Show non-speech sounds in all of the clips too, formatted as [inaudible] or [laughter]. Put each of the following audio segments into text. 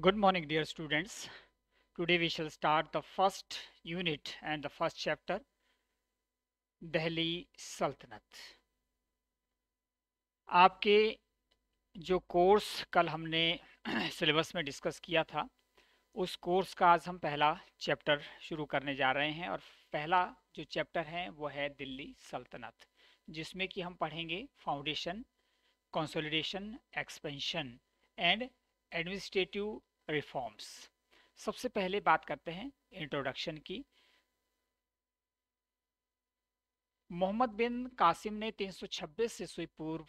Good morning, dear students. Today we shall start the first unit and the first chapter, Delhi Sultanate. आपके जो course कल हमने [clears throat] syllabus में discuss किया था उस कोर्स का आज हम पहला चैप्टर शुरू करने जा रहे हैं और पहला जो चैप्टर है वो है दिल्ली सल्तनत जिसमें कि हम पढ़ेंगे foundation consolidation expansion and administrative reforms सबसे पहले बात करते हैं इंट्रोडक्शन की। मोहम्मद बिन कासिम ने 326 ईस्वी पूर्व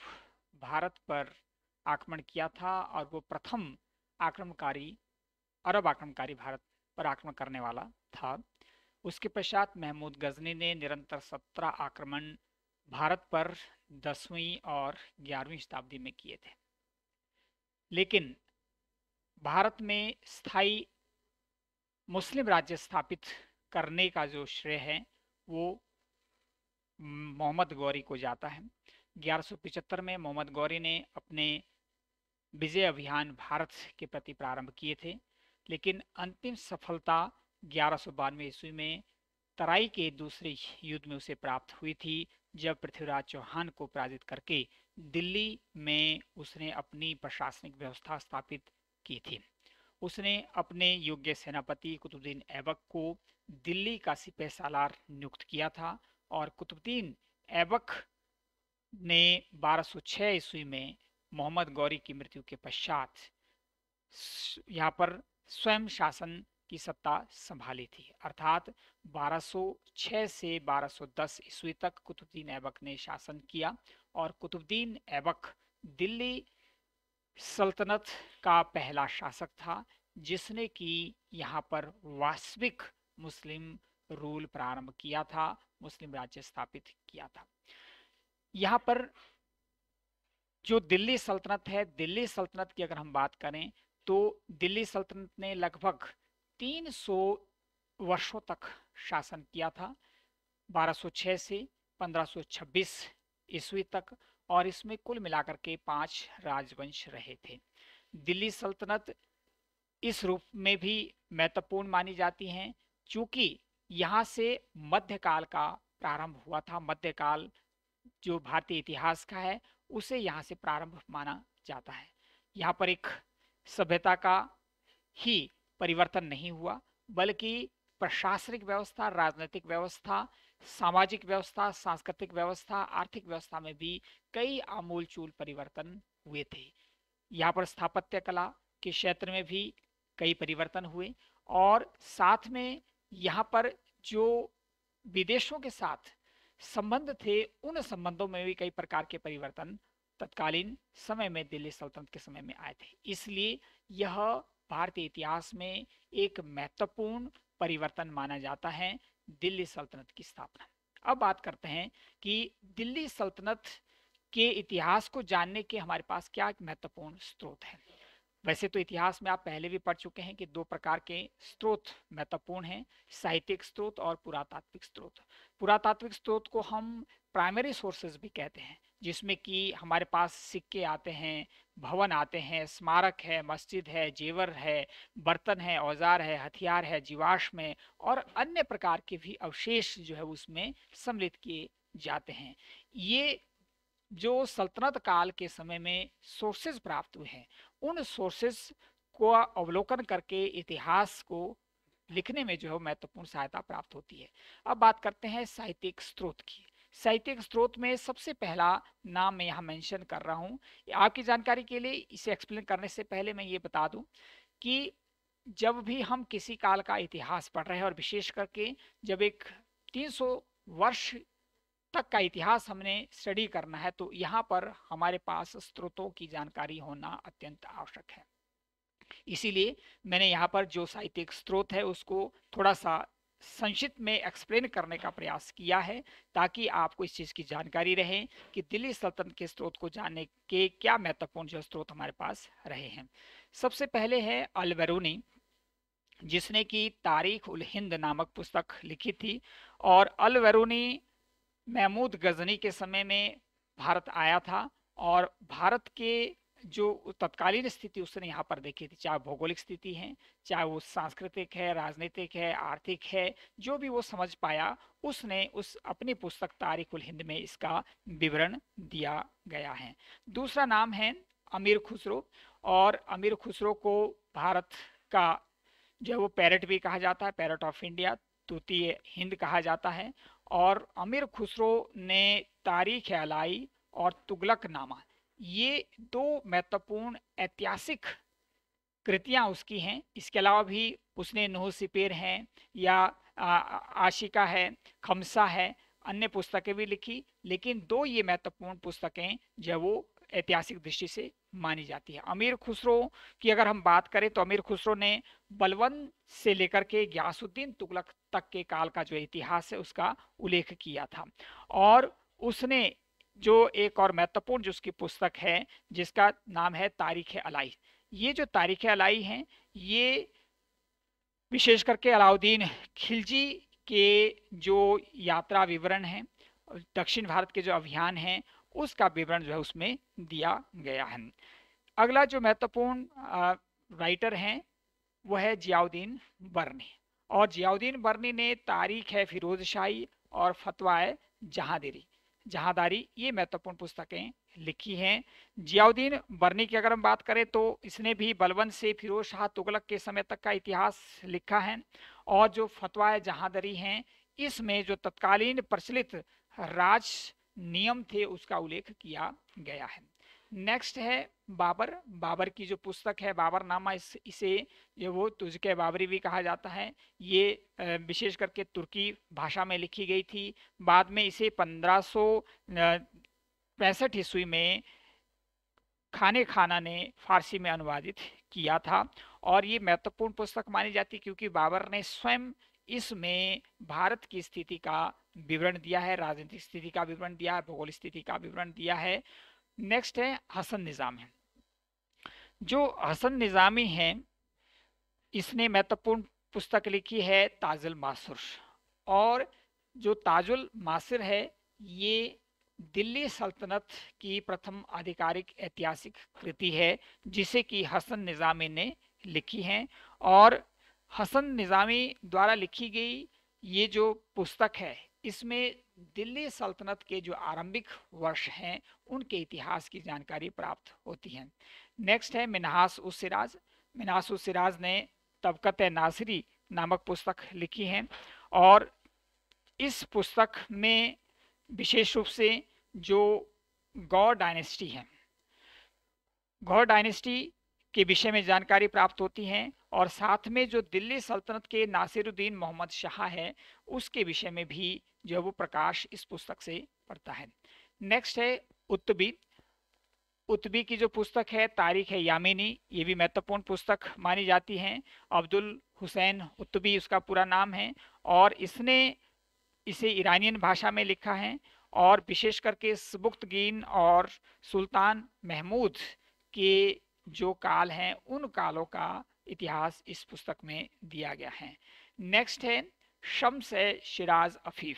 भारत पर आक्रमण किया था और वो प्रथम आक्रमणकारी, अरब आक्रमणकारी भारत पर आक्रमण करने वाला था। उसके पश्चात महमूद गजनी ने निरंतर सत्रह आक्रमण भारत पर दसवीं और ग्यारहवीं शताब्दी में किए थे। लेकिन भारत में स्थायी मुस्लिम राज्य स्थापित करने का जो श्रेय है, वो मोहम्मद गौरी को जाता है। 1175 में मोहम्मद गौरी ने अपने विजय अभियान भारत के प्रति प्रारंभ किए थे, लेकिन अंतिम सफलता ग्यारह सौ बानवे ईस्वी में तराई के दूसरे युद्ध में उसे प्राप्त हुई थी, जब पृथ्वीराज चौहान को पराजित करके दिल्ली में उसने अपनी प्रशासनिक व्यवस्था स्थापित की थी। उसने अपने योग्य सेनापति कुतुबुद्दीन ऐबक को दिल्ली का सिपह सालार नियुक्त किया था और कुतुबुद्दीन ऐबक ने 1206 ईस्वी में मोहम्मद गौरी की मृत्यु के पश्चात यहाँ पर स्वयं शासन की सत्ता संभाली थी। अर्थात 1206 से 1210 ईस्वी तक कुतुबुद्दीन ऐबक ने शासन किया और कुतुबुद्दीन ऐबक दिल्ली सल्तनत का पहला शासक था, जिसने कि यहाँ पर वास्तविक मुस्लिम रूल प्रारंभ किया था, मुस्लिम राज्य स्थापित किया था। यहाँ पर जो दिल्ली सल्तनत है, दिल्ली सल्तनत की अगर हम बात करें तो दिल्ली सल्तनत ने लगभग 300 वर्षों तक शासन किया था 1206 से 1526 ईस्वी तक और इसमें कुल मिलाकर के पाँच राजवंश रहे थे। दिल्ली सल्तनत इस रूप में भी महत्वपूर्ण मानी जाती हैं क्योंकि यहाँ से मध्यकाल का प्रारंभ हुआ था। मध्यकाल जो भारतीय इतिहास का है, उसे यहाँ से प्रारंभ माना जाता है। यहाँ पर एक सभ्यता का ही परिवर्तन नहीं हुआ, बल्कि प्रशासनिक व्यवस्था, राजनीतिक व्यवस्था सामाजिक व्यवस्था, सांस्कृतिक व्यवस्था, आर्थिक व्यवस्था में भी कई आमूल चूल परिवर्तन हुए थे। यहाँ पर स्थापत्य कला के क्षेत्र में भी कई परिवर्तन हुए और साथ में यहाँ पर जो विदेशों के साथ संबंध थे, उन संबंधों में भी कई प्रकार के परिवर्तन तत्कालीन समय में दिल्ली सल्तनत के समय में आए थे। इसलिए यह भारतीय इतिहास में एक महत्वपूर्ण परिवर्तन माना जाता है। दिल्ली सल्तनत की स्थापना। अब बात करते हैं कि दिल्ली सल्तनत के इतिहास को जानने के हमारे पास क्या महत्वपूर्ण स्रोत है। वैसे तो इतिहास में आप पहले भी पढ़ चुके हैं कि दो प्रकार के स्रोत महत्वपूर्ण हैं, साहित्यिक स्रोत और पुरातात्विक स्रोत। पुरातात्विक स्रोत को हम प्राइमरी सोर्सेज भी कहते हैं। जिसमें कि हमारे पास सिक्के आते हैं, भवन आते हैं, स्मारक है, मस्जिद है, जेवर है, बर्तन है, औज़ार है, हथियार है, जीवाश्म और अन्य प्रकार के भी अवशेष जो है उसमें सम्मिलित किए जाते हैं। ये जो सल्तनत काल के समय में सोर्सेज प्राप्त हुए हैं, उन सोर्सेज को अवलोकन करके इतिहास को लिखने में जो है महत्वपूर्ण सहायता प्राप्त होती है। अब बात करते हैं साहित्यिक स्रोत की। साहित्यिक स्रोत में सबसे पहला नाम मैं यहाँ मेंशन कर रहा हूँ। आपकी जानकारी के लिए इसे एक्सप्लेन करने से पहले मैं ये बता दूँ कि जब भी हम किसी काल का इतिहास पढ़ रहे हैं और विशेष करके जब एक 300 वर्ष तक का इतिहास हमने स्टडी करना है तो यहाँ पर हमारे पास स्रोतों की जानकारी होना अत्यंत आवश्यक है। इसीलिए मैंने यहाँ पर जो साहित्यिक स्रोत है उसको थोड़ा सा संक्षिप्त में एक्सप्लेन करने का प्रयास किया है ताकि आपको इस चीज़ की जानकारी रहे कि दिल्ली सल्तनत के स्रोत को जानने के क्या महत्वपूर्ण जो स्रोत हमारे पास रहे हैं। सबसे पहले है अलबरूनी जिसने की तारीख उल हिंद नामक पुस्तक लिखी थी और अलवरूनी महमूद गजनी के समय में भारत आया था और भारत के जो तत्कालीन स्थिति उसने यहाँ पर देखी थी, चाहे भौगोलिक स्थिति है, चाहे वो सांस्कृतिक है, राजनीतिक है, आर्थिक है, जो भी वो समझ पाया, उसने उस अपनी पुस्तक तारीखुल हिंद में इसका विवरण दिया गया है। दूसरा नाम है अमीर खुसरो, और अमीर खुसरो को भारत का जो वो पैरट भी कहा जाता है, पैरट ऑफ़ इंडिया तृतीय हिंद कहा जाता है, और अमीर खुसरो ने तारीख अलाई और तुगलक नामा ये दो महत्वपूर्ण ऐतिहासिक कृतियाँ उसकी हैं। इसके अलावा भी उसने नोह सिपेर हैं या आशिका है, खमसा है, अन्य पुस्तकें भी लिखी, लेकिन दो ये महत्वपूर्ण पुस्तकें जो वो ऐतिहासिक दृष्टि से मानी जाती है। अमीर खुसरो की अगर हम बात करें तो अमीर खुसरो ने बलवंत से लेकर के ग्यासुद्दीन तुगलक तक के काल का जो इतिहास है उसका उल्लेख किया था। और उसने जो एक और महत्वपूर्ण जो उसकी पुस्तक है, जिसका नाम है तारीख अलाई। ये जो तारीख अलाई हैं, ये विशेष करके अलाउद्दीन खिलजी के जो यात्रा विवरण है, दक्षिण भारत के जो अभियान हैं, उसका विवरण जो है उसमें दिया गया है। अगला जो महत्वपूर्ण राइटर हैं, वह है जियाउद्दीन बर्नी। और जियाउद्दीन बर्नी ने तारीख है फिरोज शाही और फतवा है जहादिरी, ये महत्वपूर्ण पुस्तकें लिखी हैं। जियाउद्दीन बर्नी की अगर हम बात करें तो इसने भी बलवंत से फिरोज शाह तुगलक के समय तक का इतिहास लिखा है और जो फतवाए जहादारी हैं, इसमें जो तत्कालीन प्रचलित राज नियम थे उसका उल्लेख किया गया है। नेक्स्ट है बाबर। बाबर की जो पुस्तक है, बाबर नामा इस, इसे जो वो तुझके बाबरी भी कहा जाता है। ये विशेष करके तुर्की भाषा में लिखी गई थी। बाद में इसे पंद्रह पैंसठ ईस्वी में खाने खाना ने फारसी में अनुवादित किया था। और ये महत्वपूर्ण पुस्तक मानी जाती क्योंकि बाबर ने स्वयं इसमें भारत की स्थिति का विवरण दिया है, राजनीतिक स्थिति का विवरण दिया है भूगोल स्थिति का विवरण दिया है। नेक्स्ट है हसन निज़ाम। जो हसन निज़ामी है, इसने महत्वपूर्ण पुस्तक लिखी है ताजुल मासुर। और जो ताजुल मासिर है, ये दिल्ली सल्तनत की प्रथम आधिकारिक ऐतिहासिक कृति है, जिसे कि हसन निज़ामी ने लिखी है। और हसन निज़ामी द्वारा लिखी गई ये जो पुस्तक है, इसमें दिल्ली सल्तनत के जो आरंभिक वर्ष हैं, उनके इतिहास की जानकारी प्राप्त होती है। नेक्स्ट है मिनहास उस सिराज। मिनहास सिराज ने तबकत नासरी नामक पुस्तक लिखी है और इस पुस्तक में विशेष रूप से जो गौर डायनेस्टी है। गौर डायनेस्टी के विषय में जानकारी प्राप्त होती है और साथ में जो दिल्ली सल्तनत के नासिरुद्दीन मोहम्मद शाह है, उसके विषय में भी जो वो प्रकाश इस पुस्तक से पड़ता है। नेक्स्ट है उत्तबी। उत्तबी की जो पुस्तक है, तारीख है यामिनी, ये भी महत्वपूर्ण पुस्तक मानी जाती है। अब्दुल हुसैन उत्तबी उसका पूरा नाम है और इसने इसे ईरानियन भाषा में लिखा है और विशेष करके सबुक्तगीन और सुल्तान महमूद के जो काल हैं, उन कालों का इतिहास इस पुस्तक में दिया गया है। नेक्स्ट है, शम्स है, शिराज अफीफ।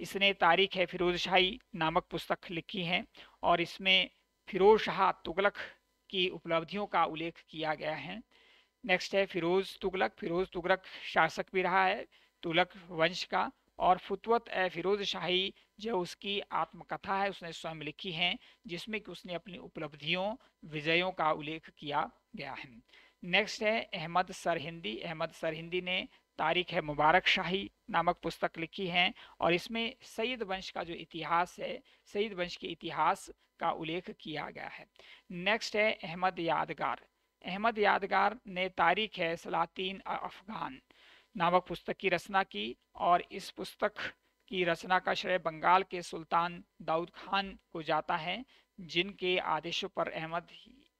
इसने तारीख है, फिरोज शाही नामक पुस्तक लिखी है और इसमें फिरोज शाह तुगलक की उपलब्धियों का उल्लेख किया गया है। नेक्स्ट है, फिरोज तुगलक। फिरोज तुगलक शासक भी रहा है, तुगलक वंश का और फुतवत ए फिरोज शाही जो उसकी आत्मकथा है, उसने स्वयं लिखी है, जिसमें कि उसने अपनी उपलब्धियों, विजयों का उल्लेख किया गया है। नेक्स्ट है, अहमद सरहिंदी। अहमद सरहिंदी ने तारीख है मुबारक शाही नामक पुस्तक लिखी है और इसमें सईद वंश का जो इतिहास है, सईद वंश के इतिहास का उल्लेख किया गया है। नेक्स्ट है, अहमद यादगार। अहमद यादगार ने तारीख है सलातीन अफगान नामक पुस्तक की रचना की और इस पुस्तक की रचना का श्रेय बंगाल के सुल्तान दाऊद खान को जाता है, जिनके आदेशों पर अहमद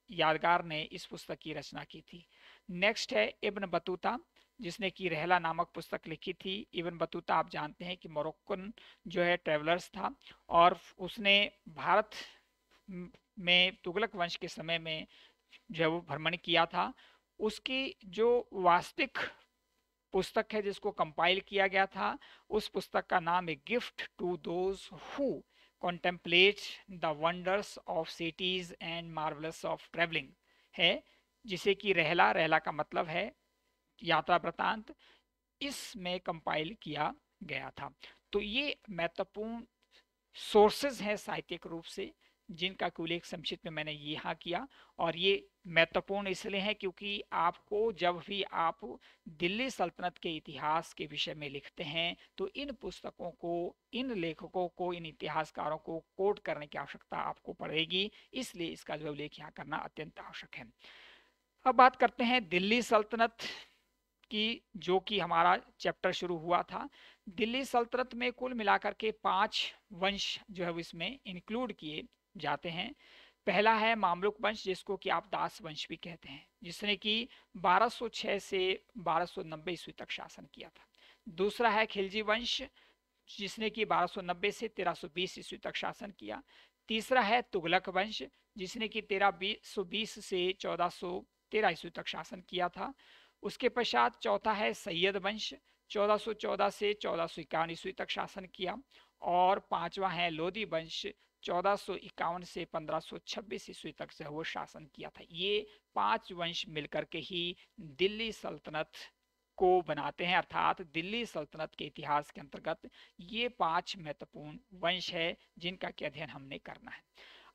यादगार ने इस पुस्तक की रचना की थी। नेक्स्ट है इब्न बतूता, जिसने की रहला नामक पुस्तक लिखी थी। इवन बतूता आप जानते हैं कि मोरक्कन जो है ट्रेवलर्स था और उसने भारत में तुगलक वंश के समय में जो है वो भ्रमण किया था। उसकी जो वास्तविक पुस्तक है जिसको कंपाइल किया गया था। उस पुस्तक का नाम है gift to those who contemplate the wonders of cities and marvelous of travelling है, जिसे कि रहला रहला का मतलब है यात्रा वृतांत, इसमें कंपाइल किया गया था। तो ये महत्वपूर्ण सोर्सेज हैं साहित्यिक रूप से। जिनका उल्लेख संक्षिप्त में मैंने यहाँ किया और ये महत्वपूर्ण इसलिए है क्योंकि आपको जब भी आप दिल्ली सल्तनत के इतिहास के विषय में लिखते हैं तो इन पुस्तकों को, इन लेखकों को, इन इतिहासकारों को कोट करने की आवश्यकता आपको पड़ेगी, इसलिए इसका जो उल्लेख यहाँ करना अत्यंत आवश्यक है। अब बात करते हैं दिल्ली सल्तनत की, जो कि हमारा चैप्टर शुरू हुआ था। दिल्ली सल्तनत में कुल मिलाकर के पाँच वंश जो है इसमें इंक्लूड किए। जाते हैं। पहला है मामलुक वंश, जिसको कि आप दास वंश भी कहते हैं, जिसने कि 1206 से 1290 ईस्वी तक शासन किया था। दूसरा है खिलजी वंश, जिसने कि 1290 से 1320 ईस्वी तक शासन किया। तीसरा है तुगलक वंश, जिसने कि तेरह बीस से 1413 ईस्वी तक शासन किया था। उसके पश्चात चौथा है सैयद वंश 1414 से चौदह ईस्वी तक शासन किया। और पांचवा है लोधी वंश चौदह सौ इक्यावन से पंद्रह सौ छब्बीस ईस्वी तक से वो शासन किया था। ये पाँच वंश मिलकर के ही दिल्ली सल्तनत को बनाते हैं, अर्थात दिल्ली सल्तनत के इतिहास के अंतर्गत ये पाँच महत्वपूर्ण वंश है जिनका के अध्ययन हमने करना है।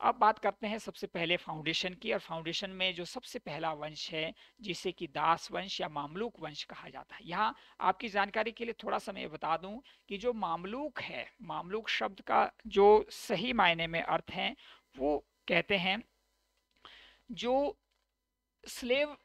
अब बात करते हैं सबसे पहले फाउंडेशन की और फाउंडेशन में जो सबसे पहला वंश है, जिसे कि दास वंश या मामलूक वंश कहा जाता है। यहाँ आपकी जानकारी के लिए थोड़ा सा मैं बता दूँ कि जो मामलूक है, मामलूक शब्द का जो सही मायने में अर्थ है, वो कहते हैं जो स्लेव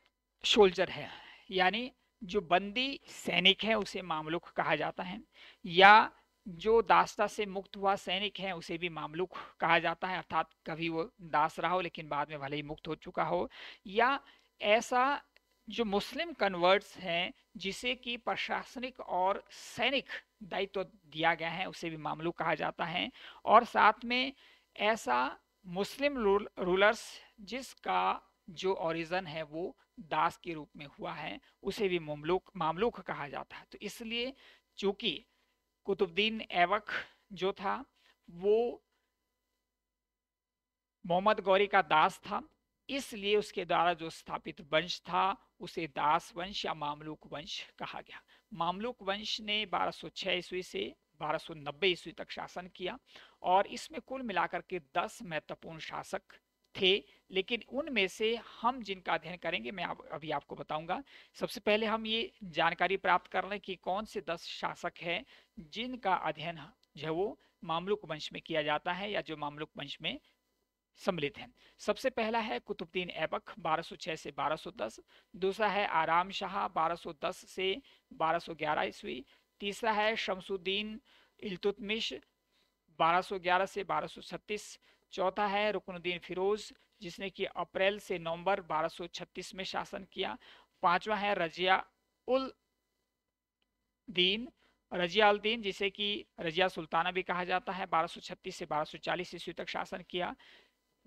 सोल्जर है, यानी जो बंदी सैनिक है, उसे मामलुक कहा जाता है, या जो दासता से मुक्त हुआ सैनिक है उसे भी मामलुक कहा जाता है। अर्थात कभी वो दास रहा हो लेकिन बाद में भले ही मुक्त हो चुका हो। या ऐसा जो मुस्लिम कन्वर्ट्स हैं जिसे कि प्रशासनिक और सैनिक दायित्व तो दिया गया है उसे भी मामलुक कहा जाता है। और साथ में ऐसा मुस्लिम रूल, रूलर्स जिसका जो ओरिजन है वो दास के रूप में हुआ है उसे भी मामलुक मामलुक कहा जाता है। तो इसलिए चूँकि कुतुबुद्दीन ऐबक जो था, वो मोहम्मद गौरी का दास था। इसलिए उसके द्वारा जो स्थापित वंश था, उसे दास वंश या मामलुक वंश कहा गया। मामलुक वंश ने 1206 ईस्वी से 1290 ईस्वी तक शासन किया और इसमें कुल मिलाकर के 10 महत्वपूर्ण शासक थे लेकिन उनमें से हम जिनका अध्ययन करेंगे मैं आप, अभी आपको बताऊँगा। सबसे पहले हम ये जानकारी प्राप्त कर लें कि कौन से दस शासक हैं जिनका अध्ययन जो है वो मामलुक वंश में किया जाता है या जो मामलुक वंश में सम्मिलित है। सबसे पहला है कुतुबुद्दीन ऐबक 1206 से 1210 दूसरा है आराम शाह 1210 से 1211 ईस्वी। तीसरा है शमसुद्दीन इल्तुतमिश 1211 से 1236 चौथा है रुकनुद्दीन फिरोज, जिसने कि अप्रैल से नवंबर 1236 में शासन किया। पांचवा है रजिया उल दीन, रजिया उल दीन, जिसे कि रजिया सुल्ताना भी कहा जाता है 1236 से 1240 ईस्वी तक शासन किया।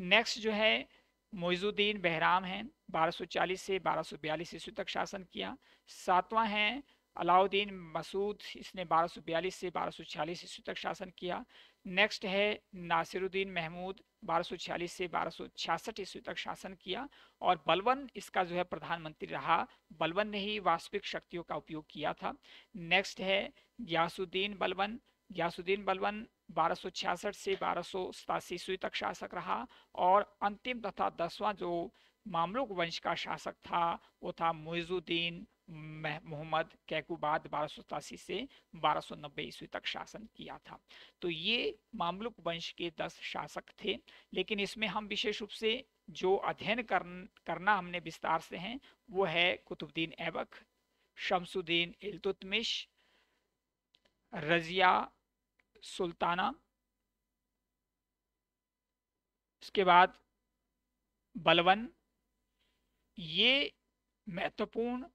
नेक्स्ट जो है मोइजुद्दीन बहराम हैं 1240 से 1242 ईस्वी तक शासन किया। सातवां है अलाउद्दीन मसूद इसने 1242 से 1246 ईस्वी तक शासन किया। नेक्स्ट है नासिरुद्दीन महमूद 1246 से 1266 ईस्वी तक शासन किया और बलवन इसका जो है प्रधानमंत्री रहा। बलवन ने ही वास्तविक शक्तियों का उपयोग किया था। नेक्स्ट है यासुद्दीन बलवन ग्यासुद्दीन बलवन 1266 से बारह ईस्वी तक शासक रहा और अंतिम तथा दसवां जो मामलुक वंश का शासक था वो था मुइजुद्दीन मोहम्मद कैकुबाद बारह से 1290 ईस्वी तक शासन किया था। तो ये मामलुक वंश के दस शासक थे लेकिन इसमें हम विशेष रूप से जो अध्ययन कर, करना हमने विस्तार से हैं वो है कुतुबुद्दीन ऐबक शमसुद्दीन इल्तुतमिश रजिया सुल्ताना। इसके बाद बलवन। ये महत्वपूर्ण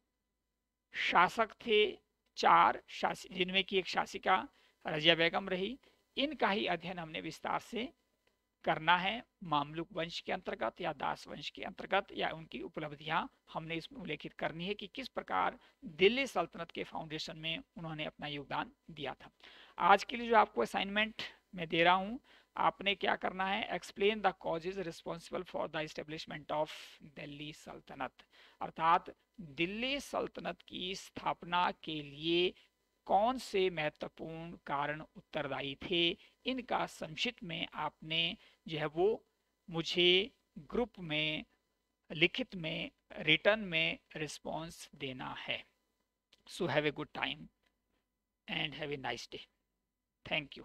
शासक थे, चार शासी, जिनमें की एक शासिका रजिया बेगम रही। इनका ही अध्ययन हमने विस्तार से करना है मामलुक वंश के अंतर्गत या दास वंश के अंतर्गत या उनकी उपलब्धियाँ हमने इसमें उल्लेखित करनी है कि किस प्रकार दिल्ली सल्तनत के फाउंडेशन में उन्होंने अपना योगदान दिया था। आज के लिए जो आपको असाइनमेंट मैं दे रहा हूँ, आपने क्या करना है? Explain the causes responsible for the establishment of Delhi Sultanat. अर्थात दिल्ली सल्तनत की स्थापना के लिए कौन से महत्वपूर्ण कारण उत्तरदायी थे? इनका संक्षिप्त में आपने जो है वो मुझे ग्रुप में, लिखित में, रिटर्न में रिस्पॉन्स देना है। So have a good time and have a nice day thank you